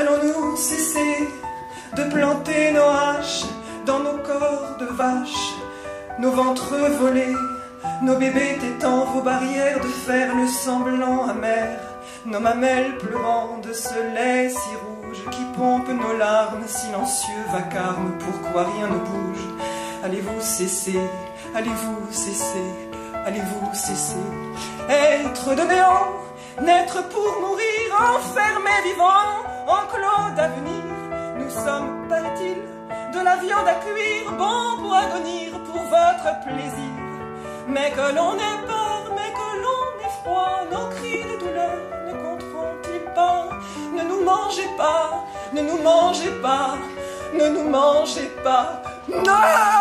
Allons-nous cesser de planter nos haches dans nos corps de vaches, nos ventres volés, nos bébés tétant vos barrières de fer, le semblant amer, nos mamelles pleurant de ce lait si rouge qui pompe nos larmes, silencieux vacarme, pourquoi rien ne bouge? Allez-vous cesser, allez-vous cesser, allez-vous cesser? Être de néant, naître pour mourir, enfermé vivant, de la viande à cuire, bon pour agonir, pour votre plaisir. Mais que l'on ait peur, mais que l'on ait froid, nos cris de douleur ne compteront-ils pas? Ne nous mangez pas, ne nous mangez pas, ne nous mangez pas. Non